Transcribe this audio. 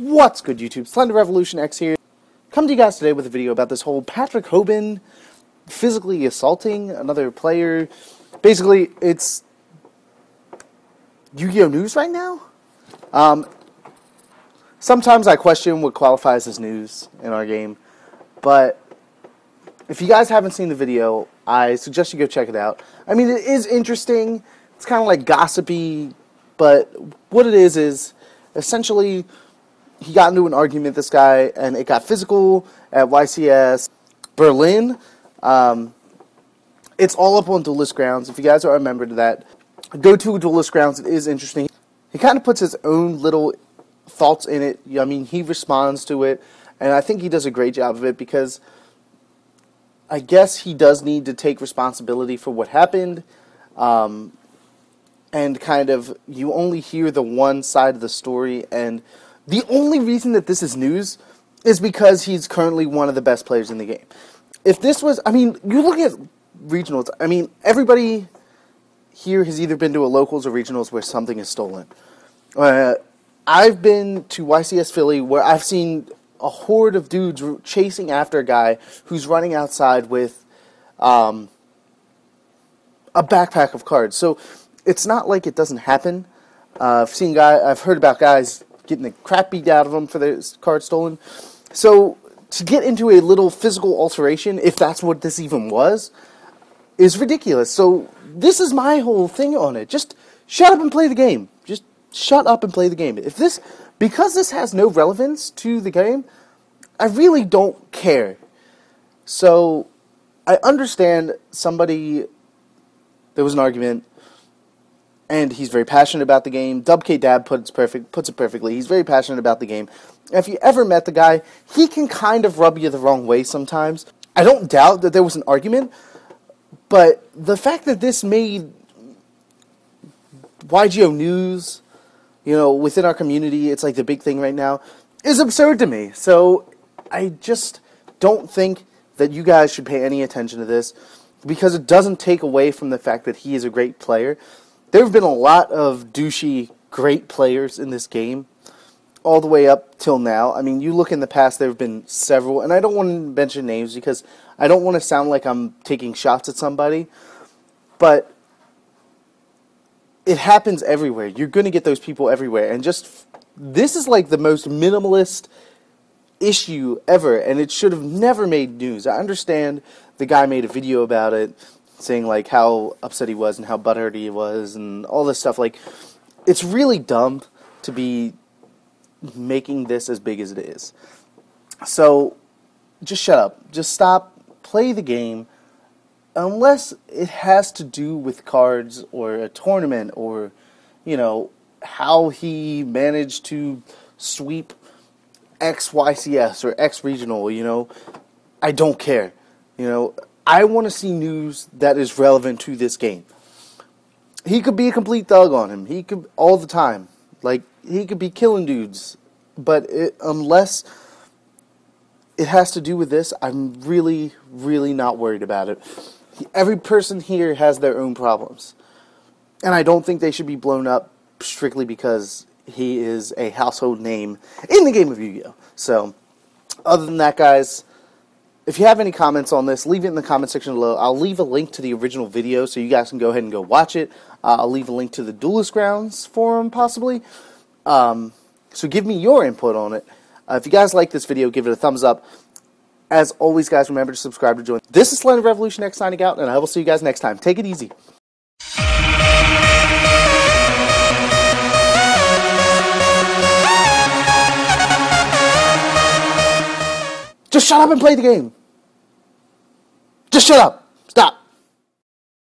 What's good, YouTube? Slender Revolution X here. Come to you guys today with a video about this whole Patrick Hoban physically assaulting another player. Basically, it's Yu-Gi-Oh! news right now. Um, sometimes I question what qualifies as news in our game, but if you guys haven't seen the video, I suggest you go check it out. I mean, it is interesting. It's kind of like gossipy, but what it is is essentially he got into an argument this guy and it got physical at YCS Berlin. Um, it's all up on Duelist Groundz. If you guys are a member to that, go to Duelist Groundz. It is interesting. He kind of puts his own little thoughts in it. I mean, he responds to it, and I think he does a great job of it because I guess he does need to take responsibility for what happened. Um, and kind of, you only hear the one side of the story, and the only reason that this is news is because he's currently one of the best players in the game. If this was, I mean, you look at regionals, I mean, everybody here has either been to a locals or regionals where something is stolen. Uh, I've been to YCS Philly where I've seen a horde of dudes chasing after a guy who's running outside with um, a backpack of cards. So it's not like it doesn't happen. Uh, I've seen guy, I've heard about guys getting the crap beat out of them for their card stolen. So to get into a little physical alteration, if that's what this even was, is ridiculous. So this is my whole thing on it. Just shut up and play the game. Just shut up and play the game. If this, because this has no relevance to the game, I really don't care. So I understand somebody. There was an argument, and he's very passionate about the game. Dub K Dab puts perfect puts it perfectly. He's very passionate about the game. If you ever met the guy, he can kind of rub you the wrong way sometimes. I don't doubt that there was an argument, but the fact that this made YGO news, you know, within our community, it's like the big thing right now, is absurd to me. So I just don't think that you guys should pay any attention to this because it doesn't take away from the fact that he is a great player. There have been a lot of douchey great players in this game all the way up till now. I mean, you look in the past, there have been several, and I don't want to mention names because I don't want to sound like I'm taking shots at somebody, but it happens everywhere. You're going to get those people everywhere, and just this is like the most minimalist issue ever, and it should have never made news. I understand the guy made a video about it, saying like how upset he was and how butthurt he was, and all this stuff. Like, it's really dumb to be making this as big as it is. So, just shut up. Just stop. Play the game. Unless it has to do with cards or a tournament or, you know, how he managed to sweep XYCS or X regional, you know, I don't care. You know, I want to see news that is relevant to this game. He could be a complete thug on him. He could all the time. Like he could be killing dudes, but it, unless it has to do with this, I'm really, really not worried about it. Every person here has their own problems, and I don't think they should be blown up strictly because he is a household name in the game of Yu-Gi-Oh. So, other than that, guys, if you have any comments on this, leave it in the comment section below. I'll leave a link to the original video so you guys can go ahead and go watch it. Uh, I'll leave a link to the Duelist Groundz forum, possibly. Um, so give me your input on it. Uh, if you guys like this video, give it a thumbs up. As always, guys, remember to subscribe to join. This is Slender Revolution X signing out, and I will see you guys next time. Take it easy. Just shut up and play the game. Just shut up.